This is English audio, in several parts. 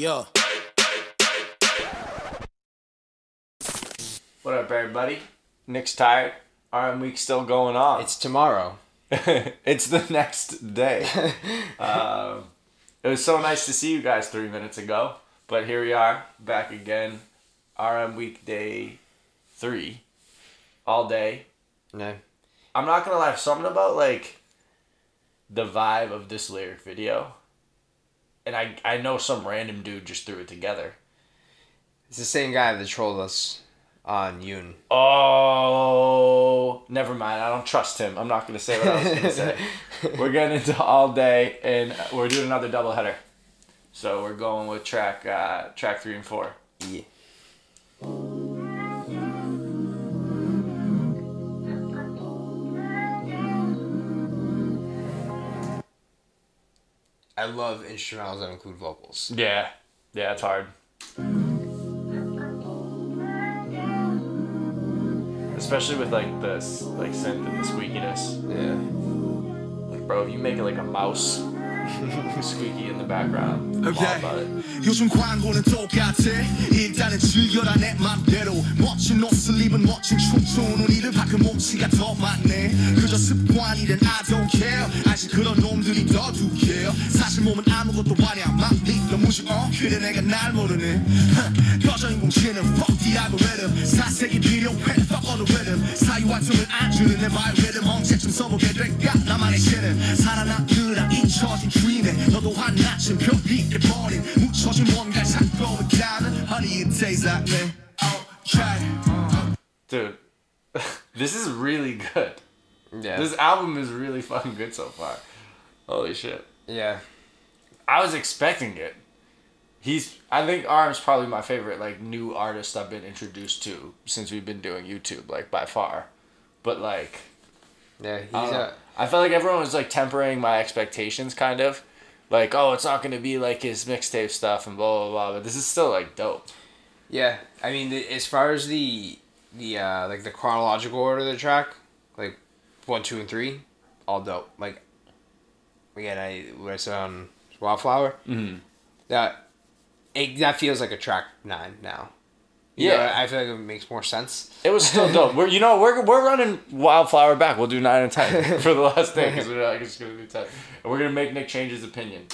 Yo. What up, everybody? Nick's tired. RM week still going on. It's tomorrow. it's the next day. um, it was so nice to see you guys three minutes ago, but here we are back again. RM week day three, all day. No. I'm not gonna lie. Something about like the vibe of this lyric video, and I I know some random dude just threw it together. It's the same guy that trolled us on Yun. Oh, never mind. I don't trust him. I'm not gonna say what I was gonna say. we're getting into all day, and we're doing another double header. So we're going with track uh, track three and four. Yeah. I love instrumentals that include vocals. Yeah, yeah, it's hard. Especially with like this like synth and the squeakiness. Yeah. Like, bro, if you make it like a mouse squeaky in the background, I'm all Okay. about it. 요즘 광고는 똑같아 일단은 즐겨라 내 맘대로 멋진 옷을 입은 멋진 춤추는 이를 밖은 몸치가 더 많네 그저 습관이든 I don't care 아직 그런 놈들이 더 두께요 사실 몸은 아무것도 아니야 막 너무지 어 그래 내가 날 모르네 꺼져 인공지능 fuck the algorithm 사색이 필요해 fuck all the rhythm 사이활동을 안 주는 내 바이오리듬 언제쯤 써보게 될까 나만의 신은 살아남으라 잊혀진 dream에 너도 한낱은 별이 돼버린 묻혀진 뭔가를 찾고 있다는 Honey it tastes like me Okay Dude, this is really good. Yeah. This album is really fucking good so far. Holy shit. yeah. I was expecting it. He's I think RM's probably my favorite like new artist I've been introduced to since we've been doing YouTube, like by far. But like Yeah. He's I, know. uh, I felt like everyone was like tempering my expectations kind of. Like, oh, it's not gonna be like his mixtape stuff and blah blah blah, but this is still like dope. Yeah, I mean, the, as far as the the uh, like the chronological order of the track, like one, two, and three, all dope. Like again, I what I said on Wildflower, Mm-hmm. that it, that feels like a track nine now. You Yeah. know, I feel like it makes more sense. It was still dope. We're you know we're we're running Wildflower back. We'll do nine and ten for the last thing because we're not just gonna do ten, and we're gonna make Nick change his opinion.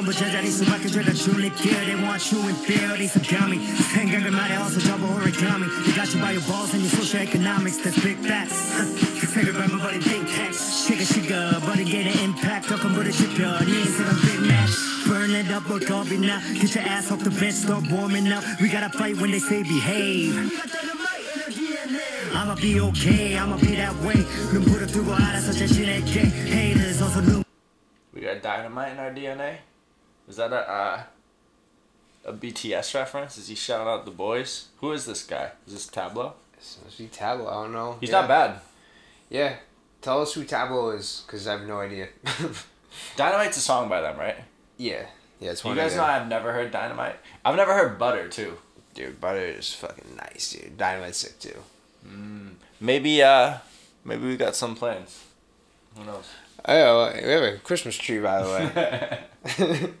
전부 제자리 수밖에 죄다 줄리길 They want you in fear 어디서 감히 생각을 말해 어서 접어 origami You got your bio balls and your social economics That's big facts 그 색을 밟아버린 big tax 시가 시가 버린 게내 impact 더 큰 불을 지펴 네 인생은 big match Burn it up 뭘 겁이 나 Get your ass off the bench start warming up We gotta fight when they say behave I'ma be okay, I'ma be that way 눈부를 두고 알아서 자신에게 Haters 어서 눈 We got dynamite in our DNA. Is that a uh, a BTS reference? Is he shouting out the boys? Who is this guy? Is this Tablo? This must be Tablo. I don't know. He's yeah. not bad. Yeah, tell us who Tablo is, cause I have no idea. Dynamite's a song by them, right? yeah, yeah, it's You one guys of know. I've never heard Dynamite. I've never heard Butter too. Dude, Butter is fucking nice, dude. Dynamite's sick too. Maybe uh, maybe we got some plans. Who knows? Oh, we have a Christmas tree, by the way.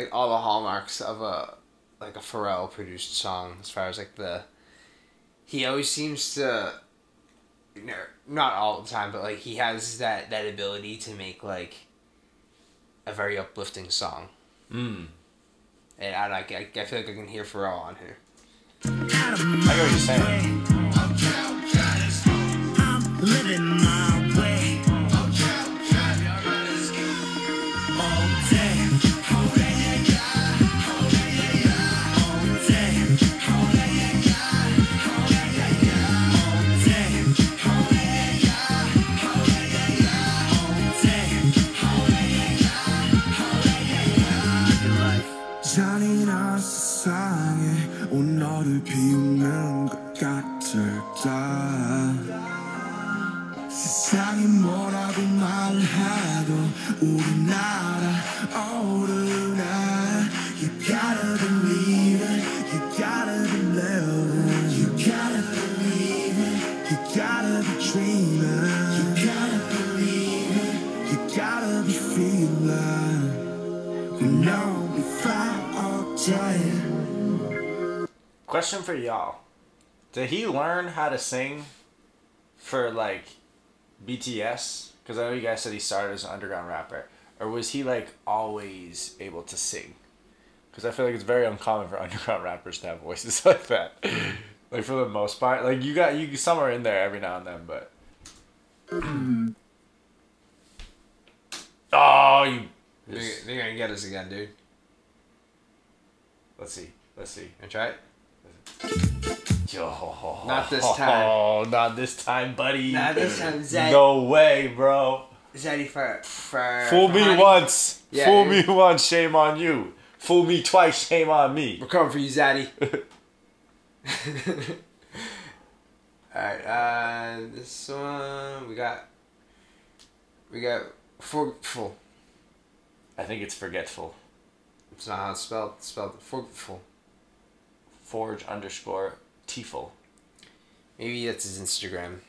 like all the hallmarks of a like a Pharrell produced song as far as like the. He always seems to. You know, not all the time, but like he has that that ability to make like. A very uplifting song, Mm. and I like I, I feel like I can hear Pharrell on here. I get what you're saying. 잔인한 세상에 온 너를 비우는 것 같을까? 세상이 뭐라고 말해도 우리나라 오르나 You gotta believe day Question for y'all: Did he learn how to sing for like BTS? Because I know you guys said he started as an underground rapper, or was he like always able to sing? Because I feel like it's very uncommon for underground rappers to have voices like that. like for the most part, like you got you some are in there every now and then, but. oh, you. They're, they're gonna get us again, dude. Let's see. Let's see. Wanna try it? Yo. Not this time. Oh, not this time, buddy. Not this time, Zay. No way, bro. Zaddy for for Fool for me Hani. once. Yeah, Fool yeah. me once, shame on you. Fool me twice, shame on me. We're coming for you, Zaddy. Alright, uh, this one we got. We got forgetful. I think it's forgetful. It's not how it's spelled. It's spelled forgetful. Forge underscore Tiful. Maybe that's his Instagram.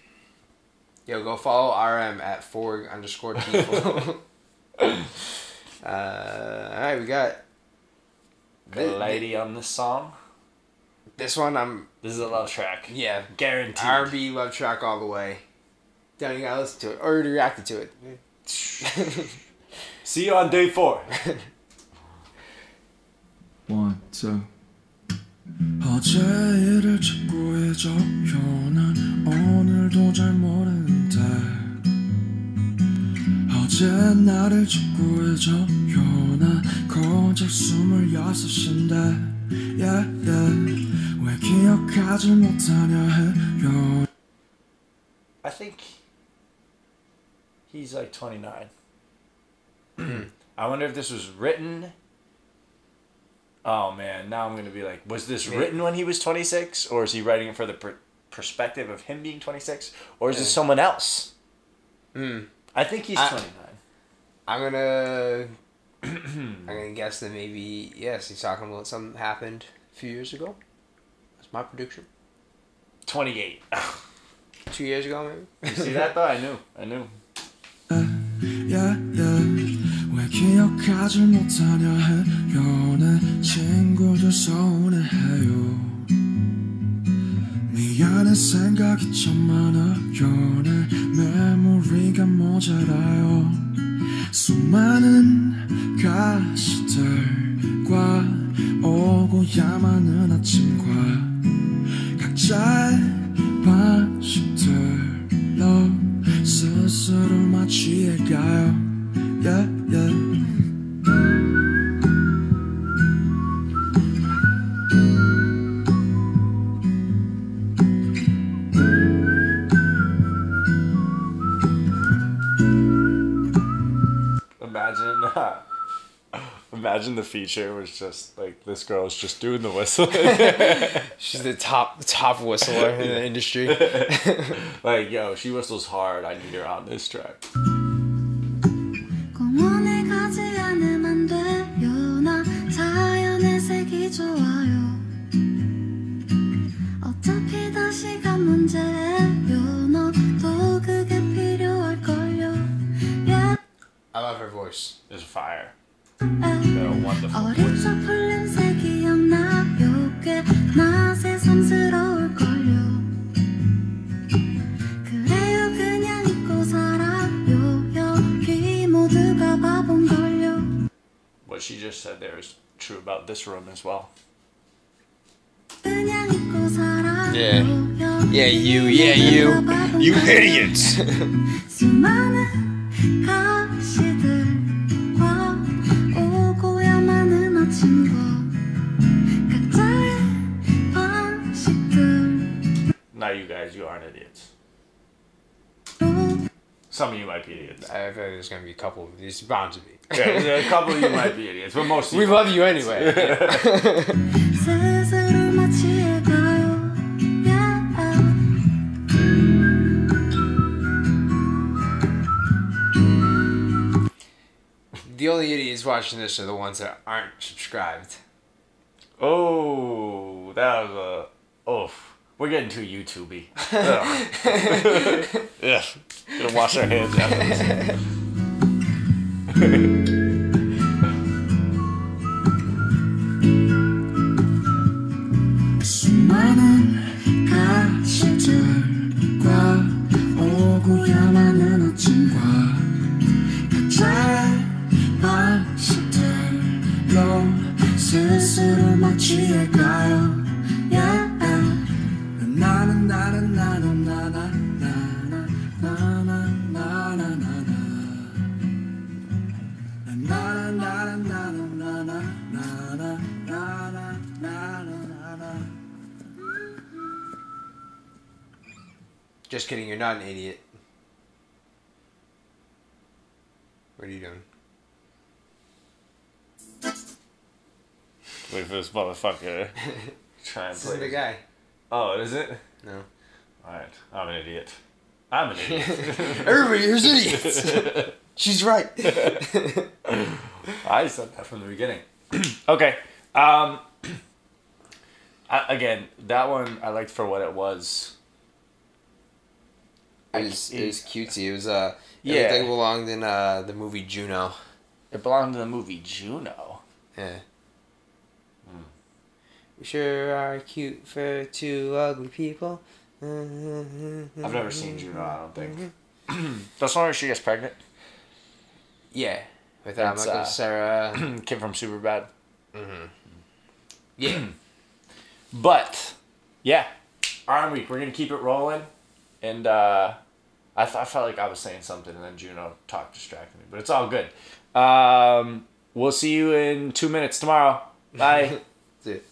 Yo, go follow RM at Forge underscore Tiful. uh, alright, we got. The lady on this song. This one, I'm. This is a love track. Yeah. Guaranteed. R&B love track all the way. Don't you gotta listen to it. Or already reacted to it. See you on day four. One, two. 어제 일을 찾고 해줘요 난 오늘도 잘 모르는데 어제 나를 찾고 해줘요 나 고작 스물여섯인데 yeah, yeah. 왜 기억하지 못하냐 해요 I think he's like 29. I wonder if this was written. Oh man, now I'm gonna be like, was this Maybe. written when he was 26, or is he writing it for the per- perspective of him being 26, or is this Yeah. someone else? Hmm. I think he's I- 29. I'm gonna. I'm gonna guess that maybe yes, he's talking about something happened a few years ago. That's my prediction. 28. Two years ago, maybe. you see that though? I knew. I knew. yeah, yeah. 왜 기억하지 못하냐 해요 내 친구들 서운해해요. 미안해 생각이 참 많아요 내 메모리가 모자라요. 수많은 가시들과 오고 야만 아침과 각자 Imagine. Uh, imagine the feature was just like this girl's just doing the whistle. She's the top top whistler in the industry. like, yo, she whistles hard. I need her on this track. 공원에 가지 않으면 돼요 나 자연의 색이 좋아요 어차피 다 시간 문제예요 course, is fire. What she just said there is true about this room as well. Yeah. Yeah, you. Yeah, you. You idiots. Not you guys, you aren't idiots. Some of you might be idiots. I feel like there's gonna be a couple. There's bound to be. Yeah, a couple of you might be idiots, but most of We you. love you anyway. the only idiots watching this are the ones that aren't subscribed. Oh, that was a. Oh, we're getting too YouTubey. Yeah, gonna wash our hands after this. 스스로 마치해가요 yeah. 나는 나는 나는 나는 나는 나는 나는 나는 나는 나는 나는 나는 나는 나는 나는 나는 Just kidding, you're not an idiot. What are you doing? Wait for this motherfucker. Try and This play. is the guy. Oh, is it? No. Alright, I'm an idiot. I'm an idiot. Everybody here's idiots. She's right. I said that from the beginning. okay. Um, I, again, that one I liked for what it was. It was, it was cutesy. It was uh Yeah. everything belonged in uh the movie Juno. It belonged in the movie Juno. Yeah. We sure are cute for two ugly people. I've never seen Juno, I don't think. That's one where she gets pregnant. Yeah, with It's, uh, Sarah. Kid from Superbad. Yeah, But, yeah. RM Week, we're going to keep it rolling. And uh, I, th- I felt like I was saying something and then Juno talk distracted me. But it's all good. Um, we'll see you in two minutes tomorrow. Bye. That's it.